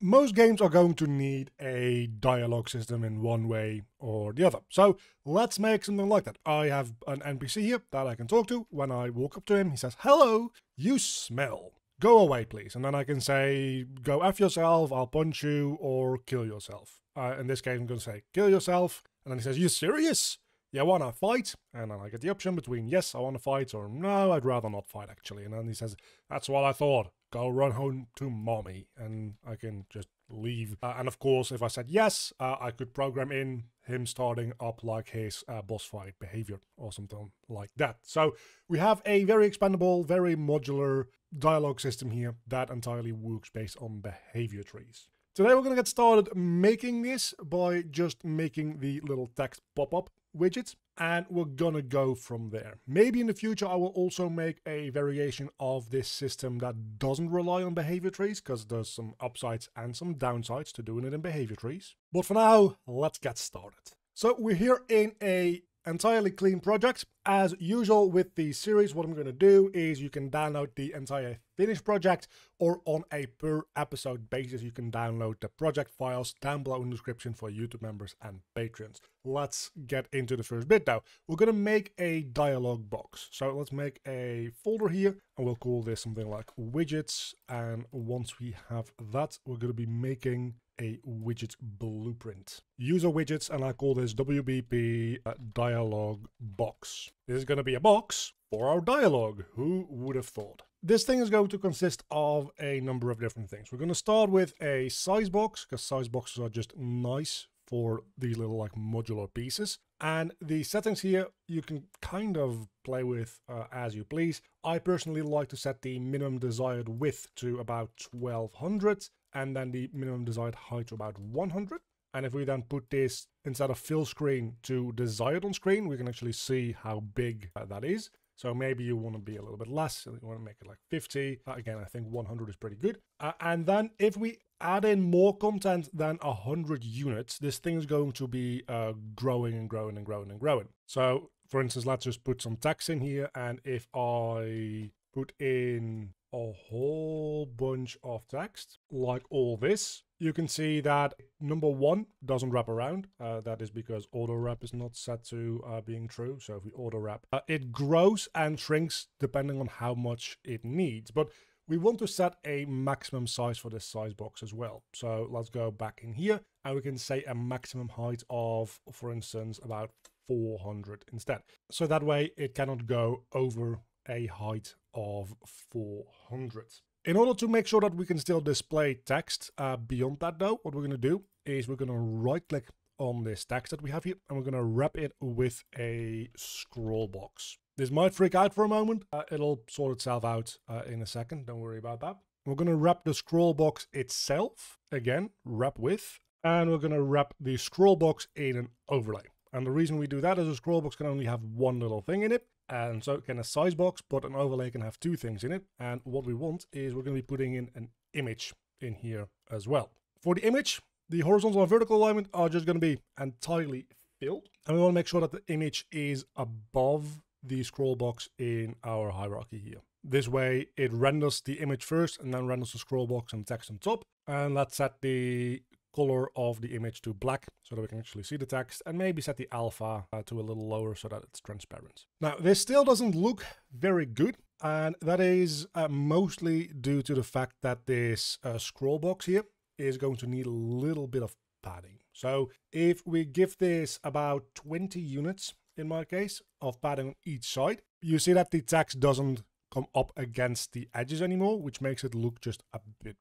most games are going to need a dialogue system in one way or the other. So let's make something like that. I have an NPC here that I can talk to. When I walk up to him, he says, Hello, you smell. Go away, please. And then I can say, Go F yourself, I'll punch you, or kill yourself. Uh, in this case, I'm going to say, Kill yourself. And then he says, You serious? You want to fight? And then I get the option between yes, I want to fight, or no, I'd rather not fight actually. And then he says, That's what I thought go run home to mommy and I can just leave. Uh, and of course, if I said yes, uh, I could program in him starting up like his uh, boss fight behavior or something like that. So we have a very expandable, very modular dialogue system here that entirely works based on behavior trees. Today we're going to get started making this by just making the little text pop up widget and we're gonna go from there. Maybe in the future I will also make a variation of this system that doesn't rely on behavior trees because there's some upsides and some downsides to doing it in behavior trees. But for now, let's get started. So we're here in a entirely clean project. As usual with the series, what I'm going to do is you can download the entire finished project or on a per episode basis, you can download the project files down below in the description for YouTube members and patrons. Let's get into the first bit now. We're going to make a dialog box. So let's make a folder here and we'll call this something like widgets. And once we have that, we're going to be making a widget blueprint. User widgets, and I call this WBP uh, dialog box. This is going to be a box for our dialogue. Who would have thought? This thing is going to consist of a number of different things. We're going to start with a size box, because size boxes are just nice for these little like modular pieces. And the settings here, you can kind of play with uh, as you please. I personally like to set the minimum desired width to about 1200 and then the minimum desired height to about 100. And if we then put this instead of fill screen to desired on screen, we can actually see how big uh, that is. So maybe you want to be a little bit less, you want to make it like 50. Uh, again, I think 100 is pretty good. Uh, and then if we add in more content than 100 units, this thing is going to be uh, growing and growing and growing and growing. So for instance, let's just put some text in here. And if I put in a whole bunch of text like all this. You can see that number one doesn't wrap around. Uh, that is because auto wrap is not set to uh, being true. So if we auto wrap, uh, it grows and shrinks depending on how much it needs. But we want to set a maximum size for this size box as well. So let's go back in here and we can say a maximum height of, for instance, about 400 instead. So that way it cannot go over a height of 400. In order to make sure that we can still display text uh, beyond that though, what we're going to do is we're going to right click on this text that we have here and we're going to wrap it with a scroll box. This might freak out for a moment. Uh, it'll sort itself out uh, in a second. Don't worry about that. We're going to wrap the scroll box itself, again, wrap with, and we're going to wrap the scroll box in an overlay. And the reason we do that is a scroll box can only have one little thing in it. And so can a size box, but an overlay can have two things in it. And what we want is we're going to be putting in an image in here as well. For the image, the horizontal and vertical alignment are just going to be entirely filled. And we want to make sure that the image is above the scroll box in our hierarchy here. This way it renders the image first and then renders the scroll box and text on top. And let's set the color of the image to black so that we can actually see the text and maybe set the alpha uh, to a little lower so that it's transparent. Now this still doesn't look very good and that is uh, mostly due to the fact that this uh, scroll box here is going to need a little bit of padding. So if we give this about 20 units in my case of padding on each side, you see that the text doesn't come up against the edges anymore, which makes it look just a bit.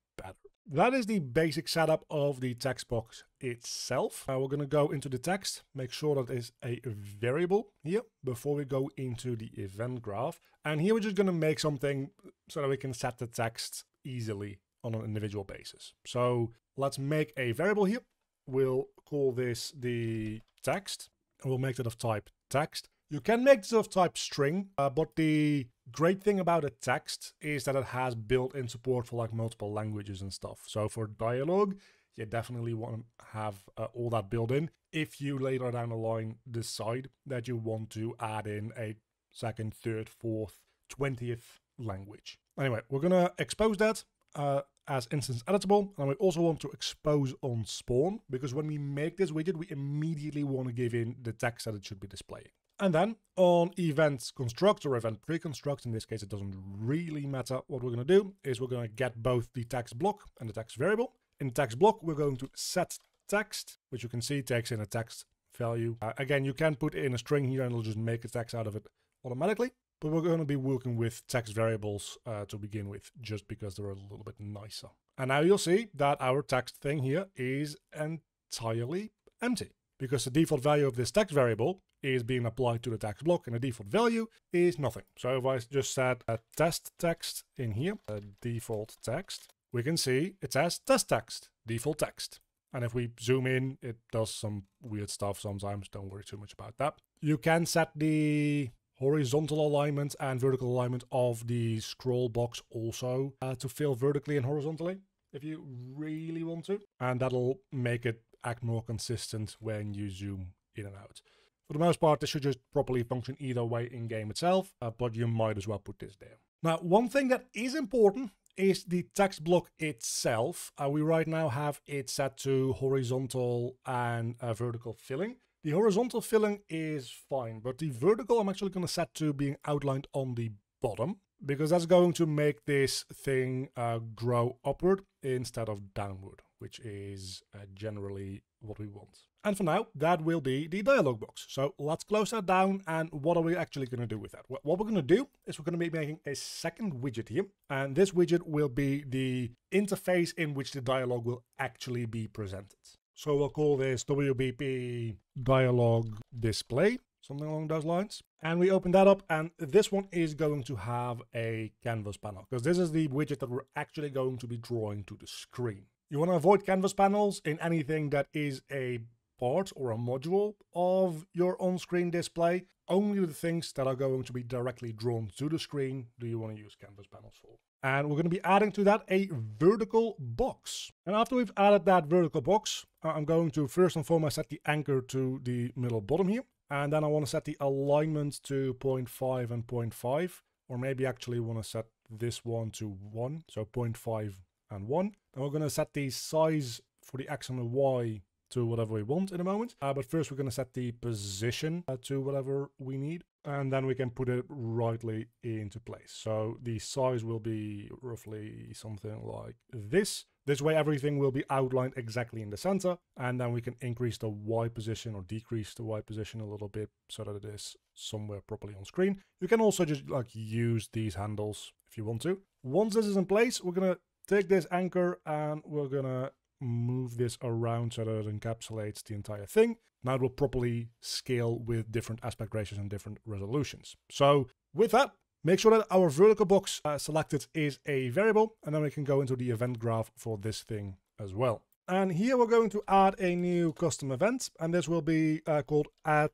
That is the basic setup of the text box itself. Now we're going to go into the text, make sure that is a variable here before we go into the event graph. And here we're just going to make something so that we can set the text easily on an individual basis. So let's make a variable here. We'll call this the text and we'll make it of type text. You can make this of type string, uh, but the great thing about a text is that it has built-in support for like multiple languages and stuff. So for dialogue, you definitely want to have uh, all that built in. If you later down the line decide that you want to add in a second, third, fourth, 20th language. Anyway, we're going to expose that uh, as instance editable. And we also want to expose on spawn because when we make this widget, we immediately want to give in the text that it should be displaying. And then on event construct or event pre-construct, in this case, it doesn't really matter what we're going to do, is we're going to get both the text block and the text variable. In the text block, we're going to set text, which you can see takes in a text value. Uh, again, you can put in a string here and it'll just make a text out of it automatically. But we're going to be working with text variables uh, to begin with, just because they're a little bit nicer. And now you'll see that our text thing here is entirely empty because the default value of this text variable is being applied to the text block and the default value is nothing. So if I just set a test text in here, a default text, we can see it says test text, default text. And if we zoom in, it does some weird stuff sometimes. Don't worry too much about that. You can set the horizontal alignment and vertical alignment of the scroll box also uh, to fill vertically and horizontally if you really want to. And that'll make it act more consistent when you zoom in and out. For the most part, this should just properly function either way in game itself, uh, but you might as well put this there. Now, one thing that is important is the text block itself. Uh, we right now have it set to horizontal and uh, vertical filling. The horizontal filling is fine, but the vertical I'm actually going to set to being outlined on the bottom because that's going to make this thing uh, grow upward instead of downward, which is uh, generally what we want. And for now, that will be the dialog box. So let's close that down. And what are we actually going to do with that? Well, What we're going to do is we're going to be making a second widget here. And this widget will be the interface in which the dialog will actually be presented. So we'll call this WBP dialog display something along those lines. And we open that up and this one is going to have a canvas panel because this is the widget that we're actually going to be drawing to the screen. You want to avoid canvas panels in anything that is a part or a module of your on-screen display. Only the things that are going to be directly drawn to the screen do you want to use canvas panels for. And we're going to be adding to that a vertical box. And after we've added that vertical box, I'm going to first and foremost set the anchor to the middle bottom here. And then I want to set the alignment to 0.5 and 0.5, or maybe actually want to set this one to 1, so 0.5 and 1. And we're going to set the size for the X and the Y to whatever we want in a moment. Uh, but first we're going to set the position uh, to whatever we need. And then we can put it rightly into place. So the size will be roughly something like this. This way everything will be outlined exactly in the center and then we can increase the Y position or decrease the Y position a little bit so that it is somewhere properly on screen. You can also just like use these handles if you want to. Once this is in place, we're gonna take this anchor and we're gonna move this around so that it encapsulates the entire thing. Now it will properly scale with different aspect ratios and different resolutions. So with that, Make sure that our vertical box uh, selected is a variable, and then we can go into the event graph for this thing as well. And here we're going to add a new custom event, and this will be uh, called add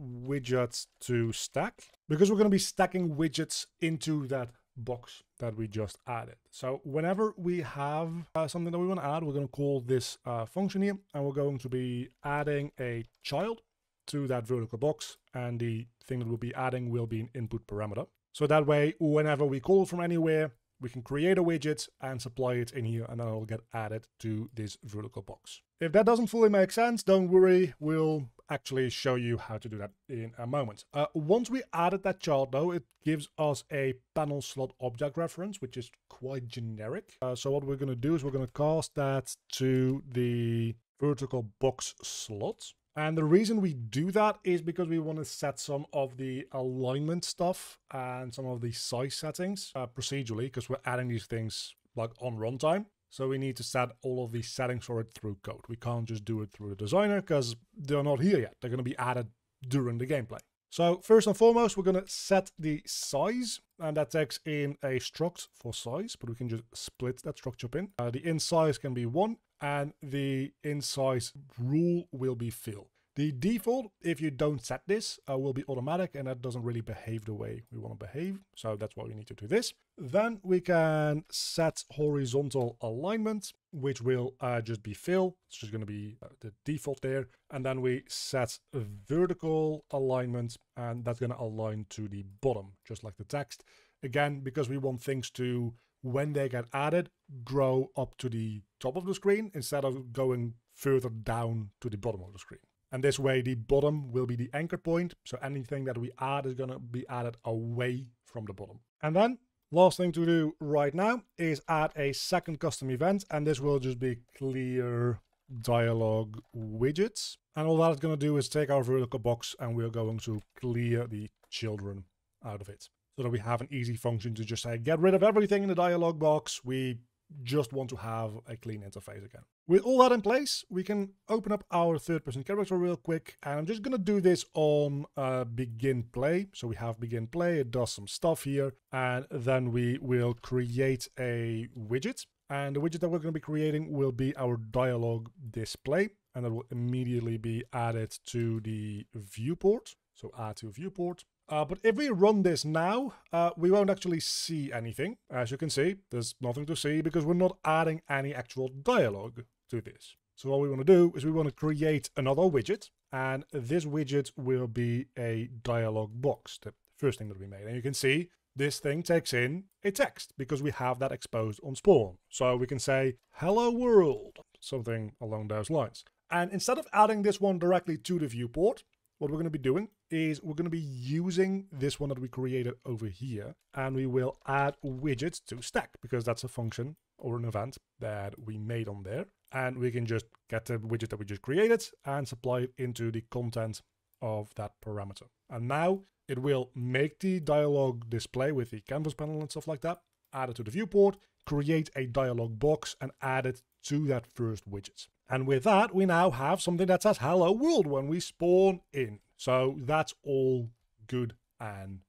widgets to stack, because we're going to be stacking widgets into that box that we just added. So whenever we have uh, something that we want to add, we're going to call this uh, function here, and we're going to be adding a child to that vertical box, and the thing that we'll be adding will be an input parameter. So that way, whenever we call from anywhere, we can create a widget and supply it in here and then it'll get added to this vertical box. If that doesn't fully make sense, don't worry, we'll actually show you how to do that in a moment. Uh, once we added that child though, it gives us a panel slot object reference, which is quite generic. Uh, so what we're going to do is we're going to cast that to the vertical box slot. And the reason we do that is because we want to set some of the alignment stuff and some of the size settings uh, procedurally, because we're adding these things like on runtime. So we need to set all of these settings for it through code. We can't just do it through the designer because they're not here yet. They're going to be added during the gameplay. So first and foremost, we're going to set the size, and that takes in a struct for size, but we can just split that structure up in. Uh, the in size can be one, and the in size rule will be fill. The default, if you don't set this, uh, will be automatic and that doesn't really behave the way we want to behave. So that's why we need to do this. Then we can set horizontal alignment, which will uh, just be fill. It's just going to be uh, the default there. And then we set vertical alignment and that's going to align to the bottom, just like the text. Again, because we want things to when they get added, grow up to the top of the screen instead of going further down to the bottom of the screen. And this way, the bottom will be the anchor point. So anything that we add is going to be added away from the bottom. And then last thing to do right now is add a second custom event. And this will just be clear dialog widgets. And all that is going to do is take our vertical box and we're going to clear the children out of it. So that we have an easy function to just say, get rid of everything in the dialog box. We just want to have a clean interface again. With all that in place, we can open up our third person character real quick. And I'm just going to do this on uh, begin play. So we have begin play, it does some stuff here. And then we will create a widget. And the widget that we're going to be creating will be our dialog display. And that will immediately be added to the viewport. So add to viewport. Uh, but if we run this now, uh, we won't actually see anything. As you can see, there's nothing to see because we're not adding any actual dialogue to this. So what we want to do is we want to create another widget and this widget will be a dialog box, the first thing that we made. And you can see this thing takes in a text because we have that exposed on spawn. So we can say, hello world, something along those lines. And instead of adding this one directly to the viewport, what we're going to be doing is we're going to be using this one that we created over here and we will add widgets to stack because that's a function or an event that we made on there and we can just get the widget that we just created and supply it into the content of that parameter and now it will make the dialog display with the canvas panel and stuff like that add it to the viewport create a dialog box and add it to that first widget and with that, we now have something that says hello world when we spawn in. So that's all good and.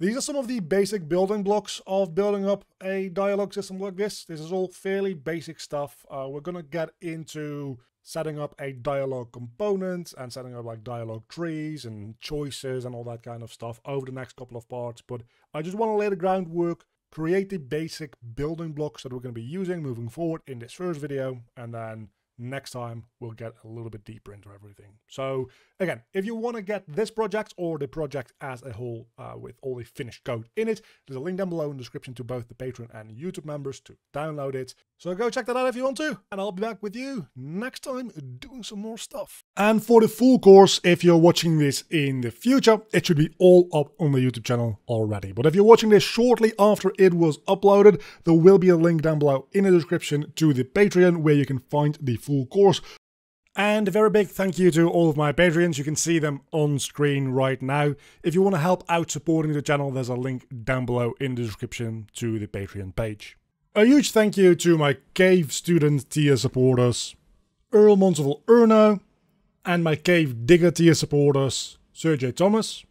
These are some of the basic building blocks of building up a dialogue system like this. This is all fairly basic stuff. Uh, we're going to get into setting up a dialogue component and setting up like dialogue trees and choices and all that kind of stuff over the next couple of parts. But I just want to lay the groundwork, create the basic building blocks that we're going to be using moving forward in this first video, and then next time we'll get a little bit deeper into everything. So again, if you want to get this project or the project as a whole uh, with all the finished code in it, there's a link down below in the description to both the Patreon and YouTube members to download it. So go check that out if you want to, and I'll be back with you next time doing some more stuff. And for the full course, if you're watching this in the future, it should be all up on the YouTube channel already. But if you're watching this shortly after it was uploaded, there will be a link down below in the description to the Patreon where you can find the full course. And a very big thank you to all of my Patreons. You can see them on screen right now. If you want to help out supporting the channel, there's a link down below in the description to the Patreon page. A huge thank you to my Cave Student tier supporters, Earl Monseval Erno, and my Cave Digger tier supporters, Sergey Thomas,